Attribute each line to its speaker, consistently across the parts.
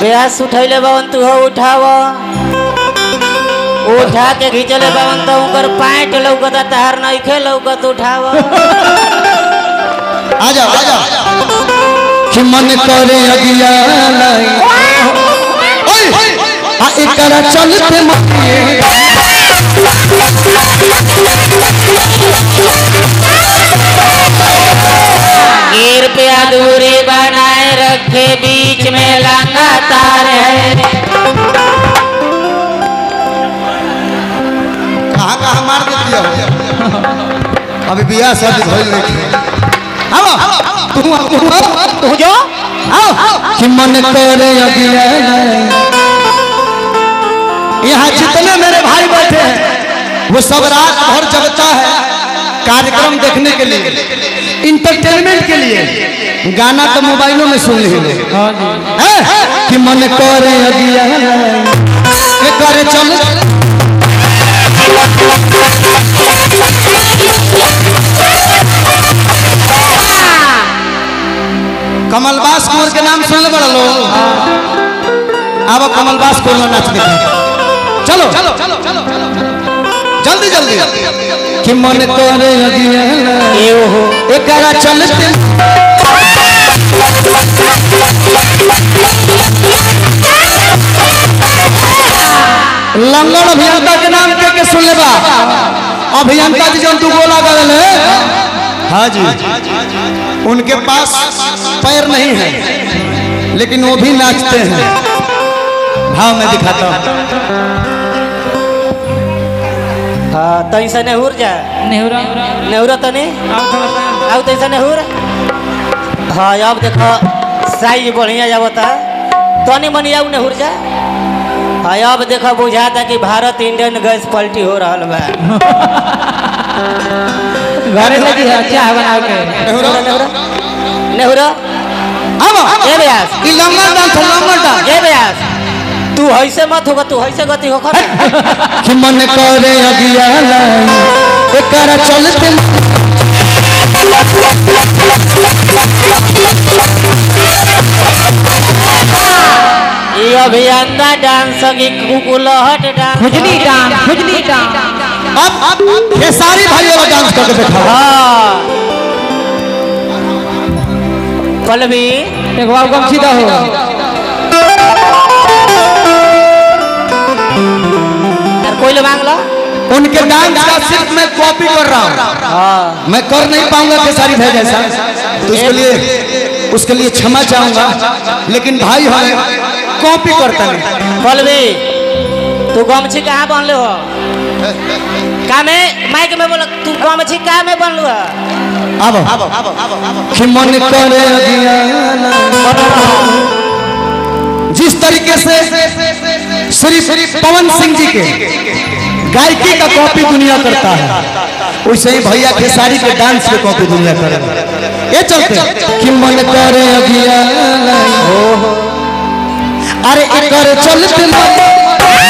Speaker 1: ब्यास उठैले बावन तू हो उठाव। उठा के घिचले बावन तो उनकर पैंट लौकता तहार नइखे लौकत उठाव।
Speaker 2: आ जाओ आ जाओ कि मन करे अगिया लाई। ओए आ एकरा चलते मतिए
Speaker 1: गिर पे दूरी रखे बीच में लगातार है।
Speaker 2: कहाँ कहाँ मार देती अभी बियाह शादी भइल नहीं आओ तू तू
Speaker 1: जो।
Speaker 2: आओ कि मन अगिया लाई यहाँ जितने मेरे भाई बैठे हैं, वो सब रात भर जगता है कार्यक्रम देखने के लिए। इंटरटेनमेंट के लिए। गाना तो मोबाइलों में सुन ली कि मन करे करे चल। कमलबास कुंवर के नाम सुन बड़ा लो अब कमलबास कुंवर नाच देखे चलो चलो चलो चलो। जल्दी जल्दी। कि मन करे एकरा चलते लंगड़ अभियंता के नाम के के सुन लेबा अभियंता जी जब तू बोला गल हाँ जी। उनके पास पैर नहीं है लेकिन वो भी नाचते हैं। भाव में दिखाता हूँ।
Speaker 1: हाँ तैसे नेहुर जा
Speaker 3: नेहुरा
Speaker 1: नेहुरा तनी?
Speaker 3: आओ थोड़ा सा
Speaker 1: आउ तैसे नेहुर हाँ अब देखो साइज़ बढ़िया जावता तनी मनी आउ नेहुर जा हाँ अब देखो बुझाता कि भारत इंडियन गैस पलटी हो रहा बा।
Speaker 3: घरे से जी चाय बना के
Speaker 1: नेहुरा नेहुरा नेहुरा
Speaker 2: अब
Speaker 1: ए ब्यास।
Speaker 2: ई डांस है, लंगड़ डांस
Speaker 1: ए ब्यास। तू ऐसे मत होगा तू ऐसे गति हो कर
Speaker 2: कि मन करे अगिया लाई एकरा चलते
Speaker 1: ये अभियंता डांस की कुकुलहट डांस।
Speaker 3: खुजली डांस खुजली डांस।
Speaker 2: अब अब खेसारी भाई वाला डांस करके दिखाओ
Speaker 1: हाँ। पलवी
Speaker 3: एक बार कम सीधा
Speaker 1: कोई ले मांग लो
Speaker 2: उनके डांस का सिर्फ़ मैं कॉपी कर रहा हूँ। मैं कर नहीं पाऊँगा खेसारी भाई जैसा। तो उसके लिए उसके लिए क्षमा चाहूँगा। लेकिन भाई हमें कॉपी करता नहीं।
Speaker 1: पलवी तू गमछी कहाँ बनले हो? का में माइक में बोल तू गमछी कहाँ में बनलू है?
Speaker 2: अब। जिस तरीके से श्री श्री पवन सिंह जी के गायकी का कॉपी दुनिया करता है। वैसे ही भैया खेसारी के डांस के कॉपी दुनिया करे ये चलते कि मन करे। अरे एक चलते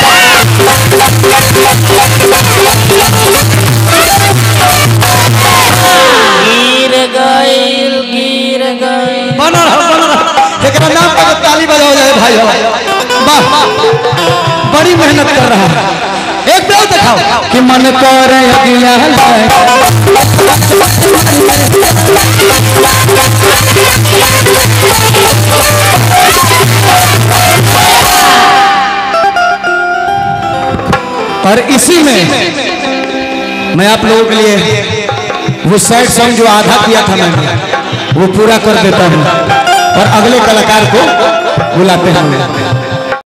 Speaker 1: गिर गइल गिर गइल
Speaker 2: एकरा नाम पर ताली बजाओ जाए भाई। हो वाह। बड़ी मेहनत कर रहा है। एक बार दिखाओ कि मन करे। और इसी में मैं आप लोगों के लिए वो सैड सॉन्ग जो आधा किया था मैंने, वो पूरा कर देता हूँ। और अगले कलाकार को बुलाते हैं।